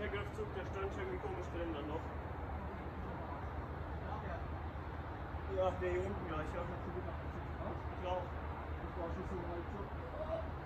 der Griffzug, der stand schon irgendwie komisch drin dann noch. Ja, der hier unten, ja, ich habe noch so gedacht, das ist raus. Ich auch. Das war schon so halb so.